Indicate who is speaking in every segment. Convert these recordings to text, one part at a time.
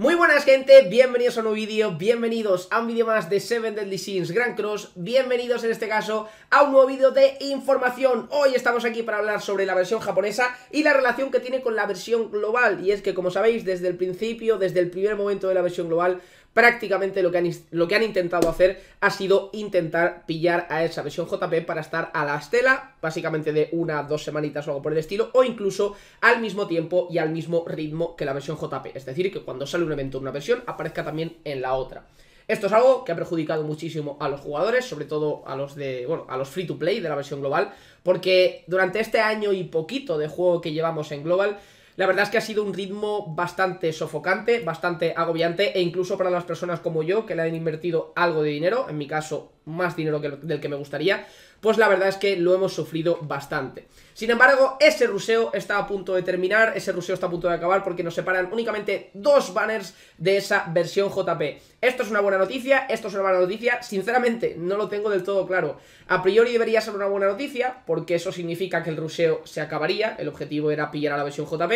Speaker 1: Muy buenas gente, bienvenidos a un nuevo vídeo, bienvenidos a un vídeo más de Seven Deadly Sins Grand Cross, bienvenidos en este caso a un nuevo vídeo de información. Hoy estamos aquí para hablar sobre la versión japonesa y la relación que tiene con la versión global. Y es que como sabéis, desde el principio, desde el primer momento de la versión global, prácticamente lo que, han, lo que han intentado hacer ha sido intentar pillar a esa versión JP para estar a la estela, básicamente de una, dos semanitas o algo por el estilo, o incluso al mismo tiempo y al mismo ritmo que la versión JP, es decir, que cuando sale un evento en una versión aparezca también en la otra. Esto es algo que ha perjudicado muchísimo a los jugadores, sobre todo a los de, bueno, a los free to play de la versión global, porque durante este año y poquito de juego que llevamos en global, la verdad es que ha sido un ritmo bastante sofocante, bastante agobiante e incluso para las personas como yo que le han invertido algo de dinero, en mi caso más dinero que del que me gustaría, pues la verdad es que lo hemos sufrido bastante. Sin embargo, ese ruseo está a punto de terminar, ese ruseo está a punto de acabar porque nos separan únicamente dos banners de esa versión JP. Esto es una buena noticia, esto es una mala noticia, sinceramente no lo tengo del todo claro. A priori debería ser una buena noticia porque eso significa que el ruseo se acabaría, el objetivo era pillar a la versión JP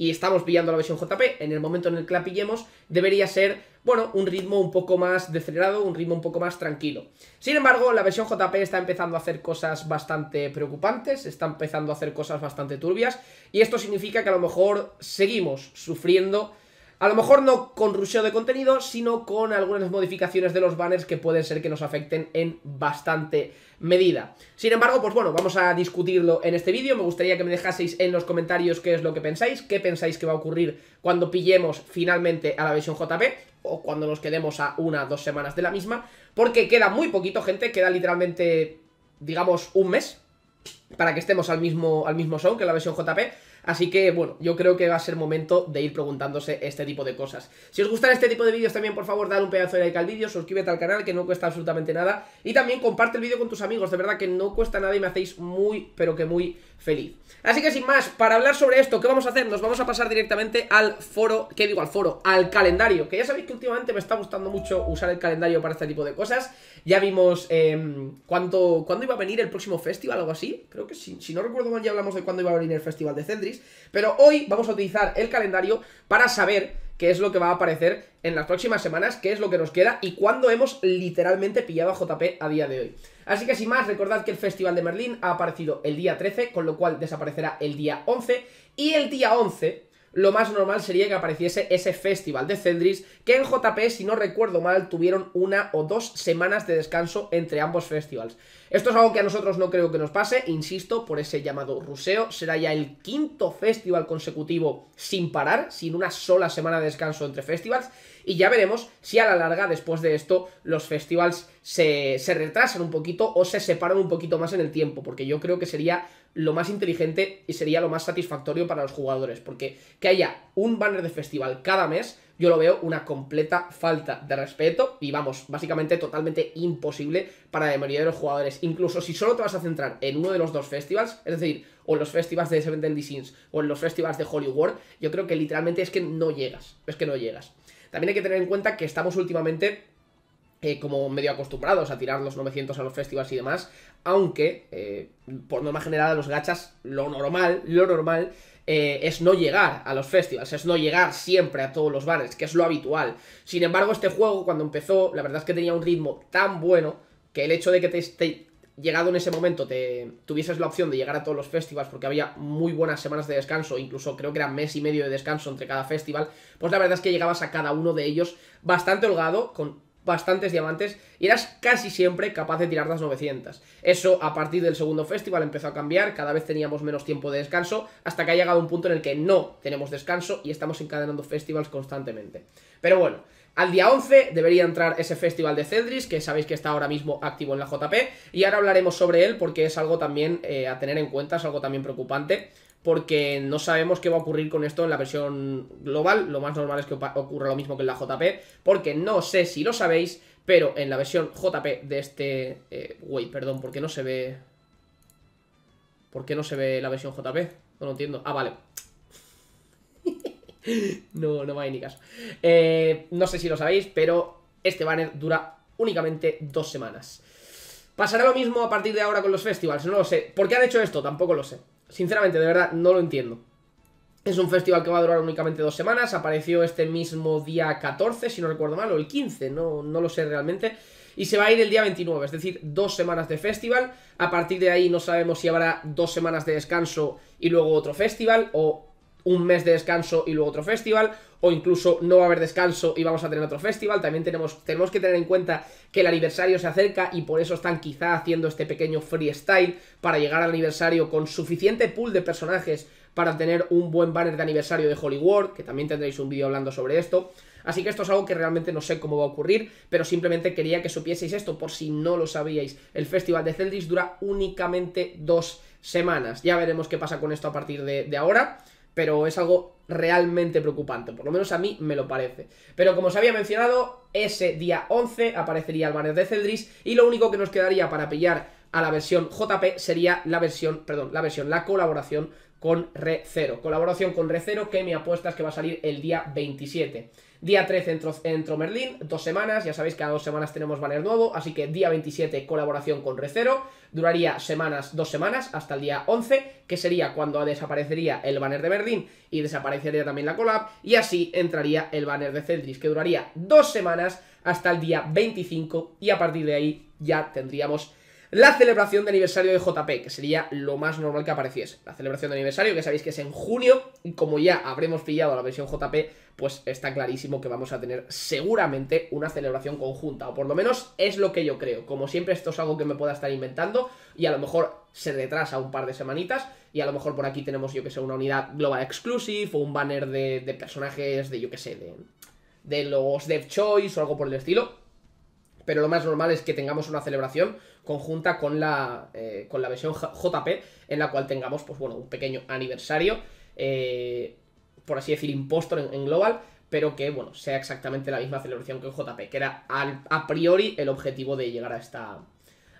Speaker 1: y estamos pillando la versión JP, en el momento en el que la pillemos, debería ser, bueno, un ritmo un poco más decelerado, un ritmo un poco más tranquilo. Sin embargo, la versión JP está empezando a hacer cosas bastante preocupantes, está empezando a hacer cosas bastante turbias, y esto significa que a lo mejor seguimos sufriendo a lo mejor no con rusheo de contenido, sino con algunas modificaciones de los banners que pueden ser que nos afecten en bastante medida. Sin embargo, pues bueno, vamos a discutirlo en este vídeo. Me gustaría que me dejaseis en los comentarios qué es lo que pensáis, qué pensáis que va a ocurrir cuando pillemos finalmente a la versión JP o cuando nos quedemos a una o dos semanas de la misma, porque queda muy poquito, gente, queda literalmente, digamos, un mes para que estemos al mismo, al mismo son que la versión JP. Así que, bueno, yo creo que va a ser momento de ir preguntándose este tipo de cosas. Si os gustan este tipo de vídeos también, por favor, dale un pedazo de like al vídeo, suscríbete al canal, que no cuesta absolutamente nada. Y también comparte el vídeo con tus amigos, de verdad que no cuesta nada y me hacéis muy, pero que muy feliz. Así que sin más, para hablar sobre esto, ¿qué vamos a hacer? Nos vamos a pasar directamente al foro, ¿qué digo al foro? Al calendario, que ya sabéis que últimamente me está gustando mucho usar el calendario para este tipo de cosas. Ya vimos eh, cuándo, iba a venir el próximo festival, algo así. Creo que si, si no recuerdo mal ya hablamos de cuándo iba a venir el festival de Pero hoy vamos a utilizar el calendario para saber qué es lo que va a aparecer en las próximas semanas, qué es lo que nos queda y cuándo hemos literalmente pillado a JP a día de hoy. Así que sin más, recordad que el Festival de Merlín ha aparecido el día 13, con lo cual desaparecerá el día 11, y el día 11 lo más normal sería que apareciese ese festival de Celdris, que en JP, si no recuerdo mal, tuvieron una o dos semanas de descanso entre ambos festivals. Esto es algo que a nosotros no creo que nos pase, insisto, por ese llamado ruseo, será ya el quinto festival consecutivo sin parar, sin una sola semana de descanso entre festivals, y ya veremos si a la larga, después de esto, los festivals se, se retrasan un poquito o se separan un poquito más en el tiempo, porque yo creo que sería lo más inteligente y sería lo más satisfactorio para los jugadores, porque que haya un banner de festival cada mes, yo lo veo una completa falta de respeto y vamos, básicamente totalmente imposible para la mayoría de los jugadores. Incluso si solo te vas a centrar en uno de los dos festivals, es decir, o en los festivals de Seven Deadly Sins o en los festivals de Hollywood, yo creo que literalmente es que no llegas, es que no llegas. También hay que tener en cuenta que estamos últimamente eh, como medio acostumbrados a tirar los 900 a los festivals y demás, aunque eh, por norma general a los gachas lo normal, lo normal eh, es no llegar a los festivals, es no llegar siempre a todos los banners, que es lo habitual. Sin embargo, este juego cuando empezó, la verdad es que tenía un ritmo tan bueno que el hecho de que te, esté llegado en ese momento te tuvieses la opción de llegar a todos los festivals porque había muy buenas semanas de descanso, incluso creo que era mes y medio de descanso entre cada festival, pues la verdad es que llegabas a cada uno de ellos bastante holgado, con bastantes diamantes y eras casi siempre capaz de tirar las 900. Eso a partir del segundo festival empezó a cambiar, cada vez teníamos menos tiempo de descanso, hasta que ha llegado un punto en el que no tenemos descanso y estamos encadenando festivals constantemente. Pero bueno, al día 11 debería entrar ese festival de Cedris, que sabéis que está ahora mismo activo en la JP, y ahora hablaremos sobre él porque es algo también eh, a tener en cuenta, es algo también preocupante, porque no sabemos qué va a ocurrir con esto en la versión global. Lo más normal es que ocurra lo mismo que en la JP, porque no sé si lo sabéis, pero en la versión JP de este... Eh, wait, perdón, ¿por qué no se ve...? ¿Por qué no se ve la versión JP? No lo entiendo. Ah, vale. no, no a ni caso. Eh, no sé si lo sabéis, pero este banner dura únicamente dos semanas. ¿Pasará lo mismo a partir de ahora con los festivals? No lo sé. ¿Por qué han hecho esto? Tampoco lo sé. Sinceramente, de verdad, no lo entiendo. Es un festival que va a durar únicamente dos semanas, apareció este mismo día 14, si no recuerdo mal, o el 15, no, no lo sé realmente. Y se va a ir el día 29, es decir, dos semanas de festival. A partir de ahí no sabemos si habrá dos semanas de descanso y luego otro festival, o un mes de descanso y luego otro festival, o incluso no va a haber descanso y vamos a tener otro festival. También tenemos, tenemos que tener en cuenta que el aniversario se acerca y por eso están quizá haciendo este pequeño freestyle para llegar al aniversario con suficiente pool de personajes para tener un buen banner de aniversario de Hollywood, que también tendréis un vídeo hablando sobre esto. Así que esto es algo que realmente no sé cómo va a ocurrir, pero simplemente quería que supieseis esto por si no lo sabíais. El festival de Zeldris dura únicamente dos semanas. Ya veremos qué pasa con esto a partir de ahora pero es algo realmente preocupante, por lo menos a mí me lo parece. Pero como os había mencionado, ese día 11 aparecería el banner de Celdris y lo único que nos quedaría para pillar a la versión JP sería la versión, perdón, la versión, la colaboración con Re 0. Colaboración con Re 0 que me apuestas que va a salir el día 27. Día 13 entro, Merlín, dos semanas, ya sabéis que a dos semanas tenemos banner nuevo, así que día 27 colaboración con Recero, duraría semanas, dos semanas, hasta el día 11, que sería cuando desaparecería el banner de Merlín y desaparecería también la collab, y así entraría el banner de Celdris, que duraría dos semanas hasta el día 25, y a partir de ahí ya tendríamos la celebración de aniversario de JP, que sería lo más normal que apareciese. La celebración de aniversario, que sabéis que es en junio, y como ya habremos pillado la versión JP, pues está clarísimo que vamos a tener seguramente una celebración conjunta, o por lo menos es lo que yo creo. Como siempre esto es algo que me pueda estar inventando, y a lo mejor se retrasa un par de semanitas, y a lo mejor por aquí tenemos, yo que sé, una unidad Global Exclusive, o un banner de, personajes de, yo que sé, de, de los Dev Choice o algo por el estilo. Pero lo más normal es que tengamos una celebración conjunta con la, eh, con la versión JP, en la cual tengamos, pues bueno, un pequeño aniversario, eh, por así decir, impostor en, Global, pero que, bueno, sea exactamente la misma celebración que JP, que era a priori el objetivo de llegar a esta...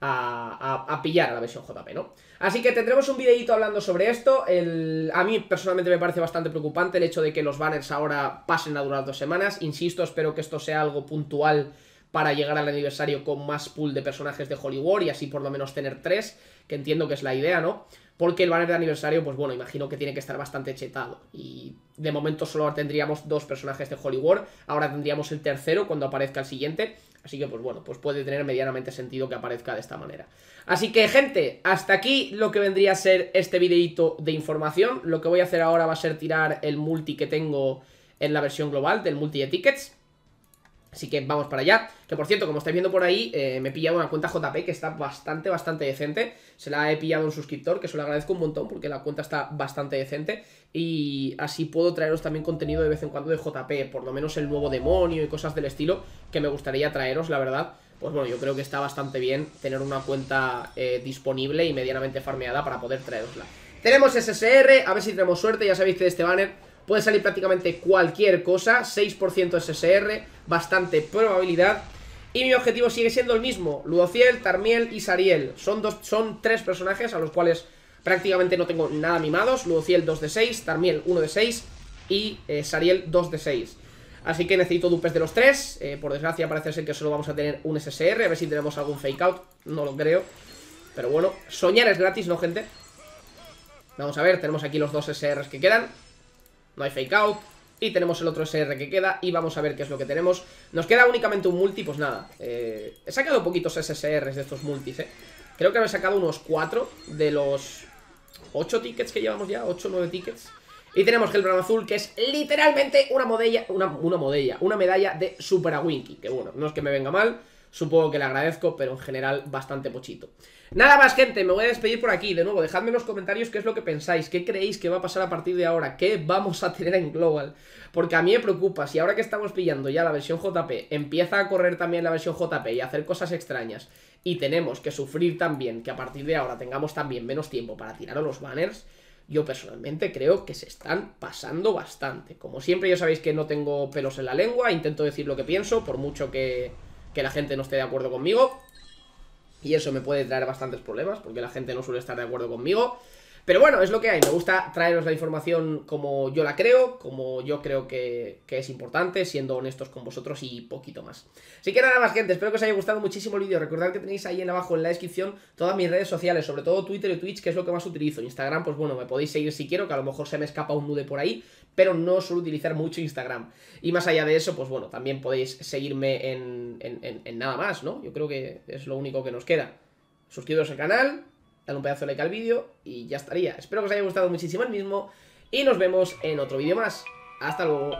Speaker 1: A, a, pillar a la versión JP, ¿no? Así que tendremos un videito hablando sobre esto. El, a mí personalmente me parece bastante preocupante el hecho de que los banners ahora pasen a durar dos semanas. Insisto, espero que esto sea algo puntual para llegar al aniversario con más pool de personajes de Hollywood y así por lo menos tener tres, que entiendo que es la idea, ¿no? Porque el banner de aniversario, pues bueno, imagino que tiene que estar bastante chetado. Y de momento solo tendríamos dos personajes de Hollywood, ahora tendríamos el tercero cuando aparezca el siguiente. Así que, pues bueno, pues puede tener medianamente sentido que aparezca de esta manera. Así que, gente, hasta aquí lo que vendría a ser este videito de información. Lo que voy a hacer ahora va a ser tirar el multi que tengo en la versión global del multi de tickets. Así que vamos para allá. Que por cierto, como estáis viendo por ahí, eh, me he pillado una cuenta JP que está bastante, bastante decente. Se la he pillado a un suscriptor, que se lo agradezco un montón porque la cuenta está bastante decente. Y así puedo traeros también contenido de vez en cuando de JP, por lo menos el nuevo demonio y cosas del estilo que me gustaría traeros, la verdad. Pues bueno, yo creo que está bastante bien tener una cuenta eh, disponible y medianamente farmeada para poder traerosla. Tenemos SSR, a ver si tenemos suerte, ya sabéis que de este banner Puede salir prácticamente cualquier cosa 6% SSR, bastante probabilidad. Y mi objetivo sigue siendo el mismo Ludociel, Tarmiel y Sariel. Son, dos, son tres personajes a los cuales prácticamente no tengo nada mimados. Ludociel 2 de 6, Tarmiel 1 de 6 y eh, Sariel 2 de 6 Así que necesito dupes de los tres. Eh, Por desgracia parece ser que solo vamos a tener un SSR A ver si tenemos algún fake out, no lo creo. Pero bueno, soñar es gratis, ¿no, gente? Vamos a ver, tenemos aquí los dos SSRs que quedan no hay fake out y tenemos el otro SR que queda y vamos a ver qué es lo que tenemos. Nos queda únicamente un multi, pues nada. Eh, he sacado poquitos SSRs de estos multis, eh. Creo que he sacado unos 4 de los 8 tickets que llevamos ya, 8 o 9 tickets. Y tenemos Hellbrand Azul, que es literalmente una modella, una, una modella, una medalla de Super Awinky. Que bueno, no es que me venga mal, Supongo que le agradezco, pero en general bastante pochito. Nada más, gente, me voy a despedir por aquí. De nuevo, dejadme en los comentarios qué es lo que pensáis, qué creéis que va a pasar a partir de ahora, qué vamos a tener en Global. Porque a mí me preocupa, si ahora que estamos pillando ya la versión JP, empieza a correr también la versión JP y a hacer cosas extrañas, y tenemos que sufrir también que a partir de ahora tengamos también menos tiempo para tirar a los banners, yo personalmente creo que se están pasando bastante. Como siempre ya sabéis que no tengo pelos en la lengua, intento decir lo que pienso, por mucho que que la gente no esté de acuerdo conmigo. Y eso me puede traer bastantes problemas, porque la gente no suele estar de acuerdo conmigo. Pero bueno, es lo que hay, me gusta traeros la información como yo la creo, como yo creo que, es importante, siendo honestos con vosotros y poquito más. Así que nada más gente, espero que os haya gustado muchísimo el vídeo, recordad que tenéis ahí en abajo en la descripción todas mis redes sociales, sobre todo Twitter y Twitch, que es lo que más utilizo. Instagram, pues bueno, me podéis seguir si quiero, que a lo mejor se me escapa un nude por ahí, pero no suelo utilizar mucho Instagram. Y más allá de eso, pues bueno, también podéis seguirme en, en, nada más, ¿no? Yo creo que es lo único que nos queda. Suscribiros al canal, dale un pedazo de like al vídeo y ya estaría. Espero que os haya gustado muchísimo el mismo y nos vemos en otro vídeo más. Hasta luego.